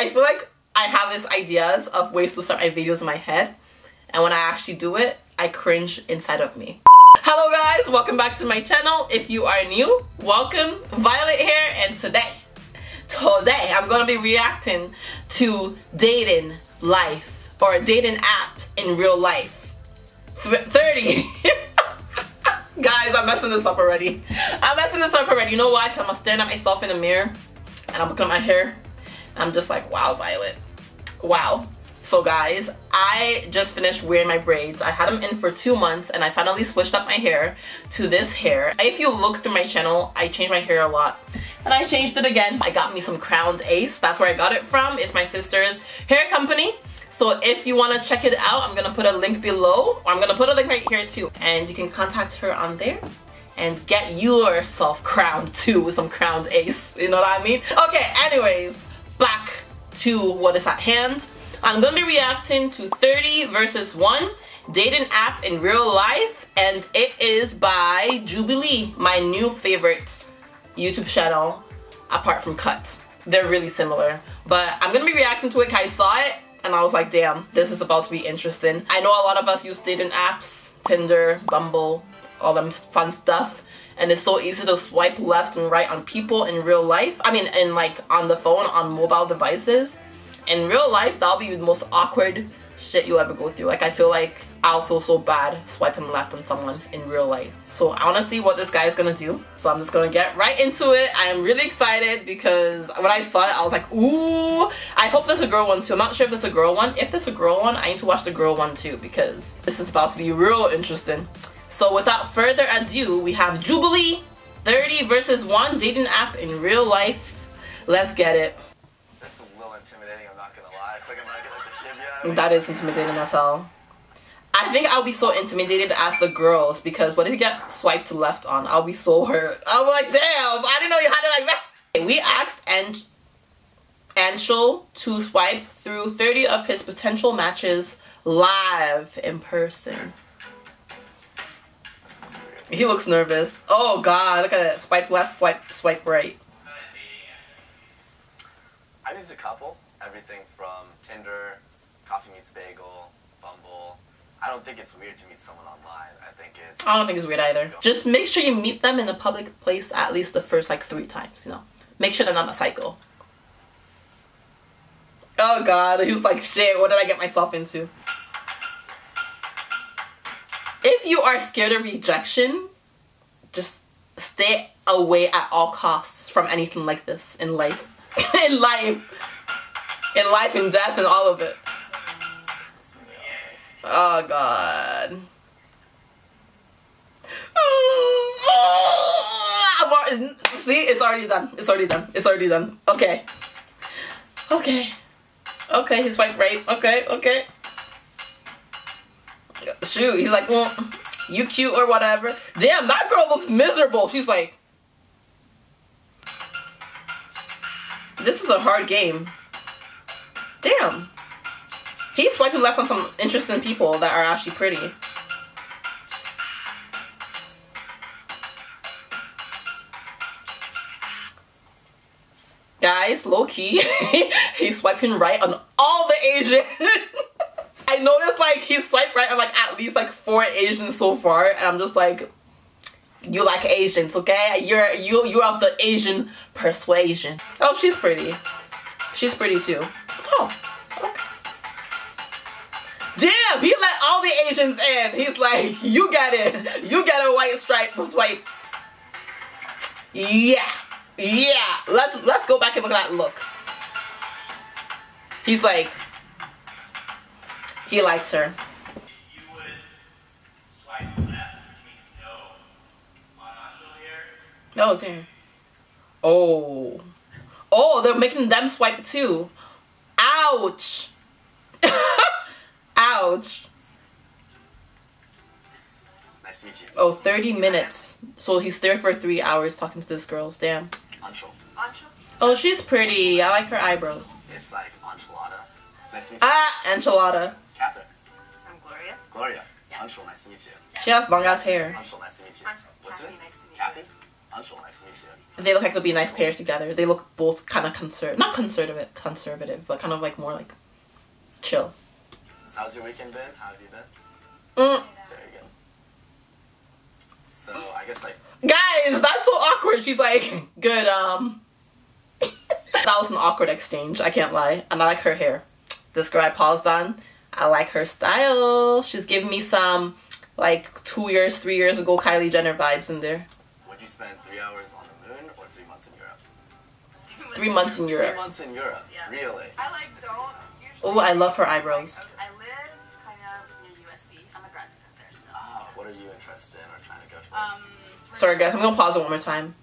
I feel like I have these ideas of ways to start my videos in my head. And when I actually do it, I cringe inside of me. Hello guys, welcome back to my channel. If you are new, welcome. Violet here and today, today I'm gonna be reacting to dating life or dating apps in real life. Th 30. Guys, I'm messing this up already. I'm messing this up already. You know why? Because I'm staring at myself in the mirror and I'm looking at my hair. I'm just like, wow, Violet. Wow. So guys, I just finished wearing my braids. I had them in for two months and I finally switched up my hair to this hair. If you look through my channel, I change my hair a lot. And I changed it again. I got me some Crowned Ace. That's where I got it from. It's my sister's hair company. So if you want to check it out, I'm going to put a link below. I'm going to put a link right here too. And you can contact her on there and get yourself crowned too with some crowned ace. You know what I mean? Okay, anyways, back to what is at hand. I'm to be reacting to 30 versus 1 dating app in real life and it is by Jubilee, my new favorite YouTube channel apart from Cut. They're really similar. But I'm to be reacting to it because I saw it and I was like, damn, this is about to be interesting. I know a lot of us use dating apps, Tinder, Bumble, all them fun stuff. And it's so easy to swipe left and right on people in real life. I mean, in like on the phone, on mobile devices. In real life, that'll be the most awkward shit you'll ever go through. Like, I feel like I'll feel so bad swiping left on someone in real life. So I want to see what this guy is going to do. So I'm just going to get right into it. I am really excited because when I saw it, I was like, ooh. I hope there's a girl one too. I'm not sure if there's a girl one. If there's a girl one, I need to watch the girl one too because this is about to be real interesting. So without further ado, we have Jubilee 30 versus 1 dating app in real life. Let's get it. This is a little intimidating, I'm not gonna lie. Like I'm not gonna like the shit. That is intimidating as hell. I think I'll be so intimidated as the girls because what if you get swiped left on? I'll be so hurt. I'm like, damn, I didn't know you had it like that. We asked An Anshul to swipe through 30 of his potential matches live in person. He looks nervous. Oh god, look at that. Swipe left, swipe, swipe right. I've used a couple. Everything from Tinder, Coffee Meets Bagel, Bumble. I don't think it's weird to meet someone online. I think it's. I don't think it's weird either. Just make sure you meet them in a public place at least the first like three times, you know. Make sure they're not a psycho. Oh god, he's like, shit, what did I get myself into? If you are scared of rejection, just stay away at all costs from anything like this in life. in life. In life and death and all of it. Oh god. See, it's already done. It's already done. It's already done. Okay. Okay. Okay, he's like right. Okay, okay. Shoot, he's like, mm, you cute or whatever. Damn, that girl looks miserable. She's like, this is a hard game. Damn. He's swiping left on some interesting people that are actually pretty. Guys, low key, he's swiping right on all the Asians. I noticed like he swiped right on like least like four Asians so far, and I'm just like, you like Asians, okay? You're you you're of the Asian persuasion. Oh, she's pretty. She's pretty too. Oh, okay. Damn, he let all the Asians in. He's like, you get it. You get a white stripe White. Yeah. Yeah. Let's let's go back and look at that look. He's like, he likes her. Oh, damn. Oh. Oh, they're making them swipe too. Ouch. Ouch. Nice to meet you. Oh, 30 minutes. So he's there for three hours talking to this girl. Damn. Anshul. Anshul? Oh, she's pretty. I like her eyebrows. It's like enchilada. Nice to meet you. Ah, enchilada. Catherine. I'm Gloria. Gloria. Anshul, nice to meet you. She has long ass hair. Anshul, nice to meet you. Anshul. What's Kathy, it? nice to meet you. Kathy? Anshul, nice to meet you. They look like they'll be a nice pair together. They look both kind of conservative, not conservative, conservative, but kind of like more like chill. So how's your weekend been? How have you been? Mm. Very good. So I guess like Guys, that's so awkward. She's like, good, um. that was an awkward exchange, I can't lie. And I like her hair. This girl I paused on, I like her style. She's giving me some, like, two years, three years ago Kylie Jenner vibes in there. Would you spend three hours on the moon or three months in Europe? Three months in Europe. Three Europe. months in Europe. Yeah. Really? I like don't usually. Oh, I love her eyebrows. I live kind of near USC. I'm a grad student there, so. Ah, what are you interested in or trying to go towards? Um. Sorry, guys, I'm gonna pause it one more time.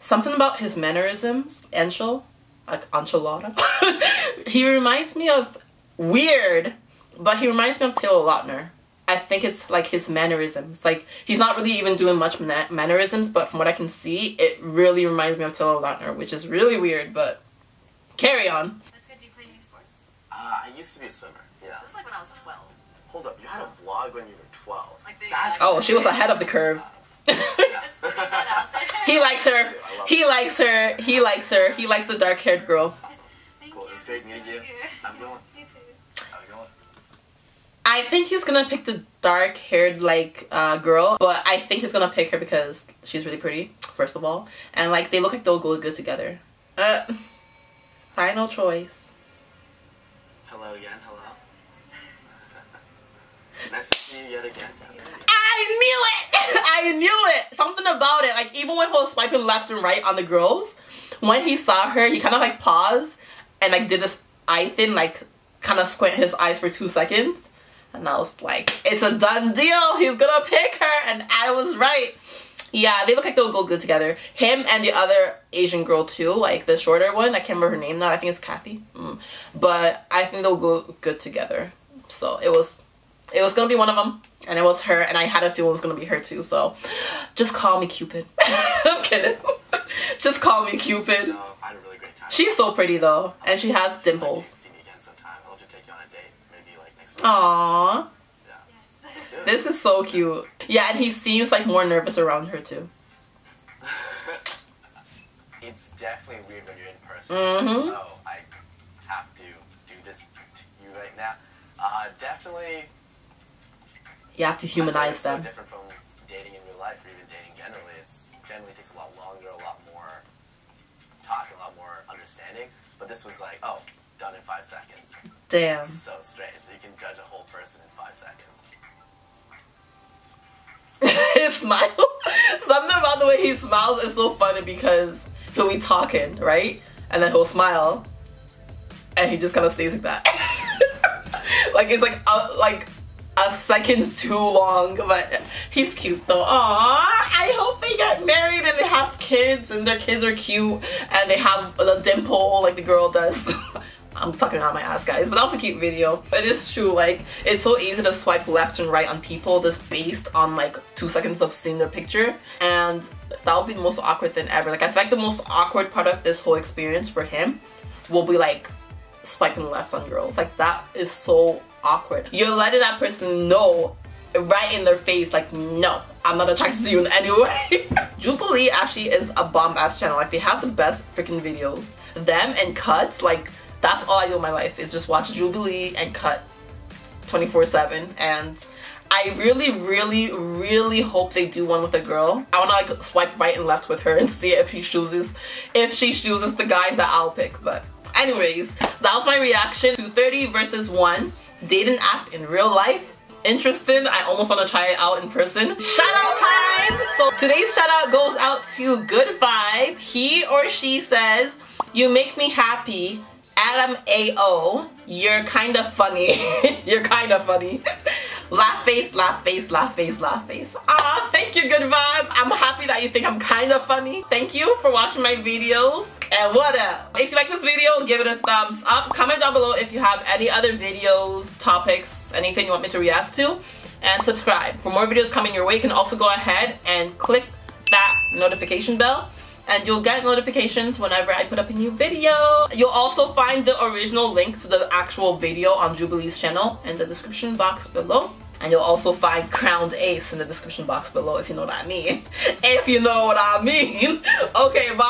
Something about his mannerisms, Anshul, like enchilada. he reminds me of weird, but he reminds me of Taylor Lautner. I think it's like his mannerisms. Like he's not really even doing much man- mannerisms, but from what I can see, it really reminds me of Taylor Lautner, which is really weird. But carry on. That's good. Do you play any sports? Ah, I used to be a swimmer. Yeah. This is like when I was 12. Hold up, you had a blog when you were 12. Like the- That's Oh, she was ahead of the curve. Just putting that out there. he likes her. He likes her. He likes her. He likes the dark-haired girl. Awesome. Thank Cool, you. it was great meeting you. Have a good one. You too. Have a good one. I think he's gonna pick the dark haired like uh, girl, but I think he's gonna pick her because she's really pretty, first of all, and like they look like they'll go good together. Uh, final choice. Hello again, hello. nice to see you yet again. I knew it! I knew it! Something about it. Like even when he was swiping left and right on the girls, when he saw her, he kind of like paused and like did this eye thing, like kind of squint his eyes for two seconds. And I was like, it's a done deal. He's gonna pick her. And I was right. Yeah, they look like they'll go good together. Him and the other Asian girl too, like the shorter one. I can't remember her name now. I think it's Kathy. Mm. But I think they'll go good together. So it was, it was gonna be one of them, and it was her. And I had a feeling it was gonna be her too. So just call me Cupid. I'm kidding. just call me Cupid. So, I had a really great time. She's so pretty though, and she has dimples. Aww. Yeah. Yes. Let's do it. This is so cute. Yeah, and he seems like more nervous around her too. it's definitely weird when you're in person. Mhm. Oh, I have to do this to you right now. Uh, definitely. You have to I feel like humanize it's them. So different from dating in real life or even dating generally. It's generally takes a lot longer, a lot more talk, a lot more understanding. But this was like, oh, done in five seconds. Damn. It's so strange. So you can judge a whole person in five seconds. his smile. Something about the way he smiles is so funny because he'll be talking, right? And then he'll smile. And he just kind of stays like that. like it's like a, like a second too long, but he's cute though. Aww, I hope they get married and they have kids and their kids are cute and they have the dimple like the girl does. I'm talking out my ass, guys, but that was a cute video. It is true, like, it's so easy to swipe left and right on people just based on like two seconds of seeing their picture. And that would be the most awkward thing ever. Like, I feel like the most awkward part of this whole experience for him will be like swiping left on girls. Like, that is so awkward. You're letting that person know right in their face, like, no, I'm not attracted to you in any way. Jubilee actually is a bomb ass channel. Like, they have the best freaking videos. Them and cuts, like, that's all I do in my life is just watch Jubilee and cut 24-7 and I really really really hope they do one with a girl. I want to like swipe right and left with her and see if she chooses if she chooses the guys that I'll pick. But anyways that was my reaction to 30 versus 1 dating app in real life. Interested I almost want to try it out in person. Shout out time! So today's shout out goes out to good vibe. He or she says you make me happy Adam AO, you're kind of funny. you're kind of funny. laugh face, laugh face, laugh face, laugh face. Ah, thank you, good vibe. I'm happy that you think I'm kind of funny. Thank you for watching my videos. And what up? If you like this video, give it a thumbs up. Comment down below if you have any other videos, topics, anything you want me to react to. And subscribe. For more videos coming your way, you can also go ahead and click that notification bell and you'll get notifications whenever I put up a new video. You'll also find the original link to the actual video on Jubilee's channel in the description box below. And you'll also find Crowned Ace in the description box below if you know what I mean. if you know what I mean. Okay, bye.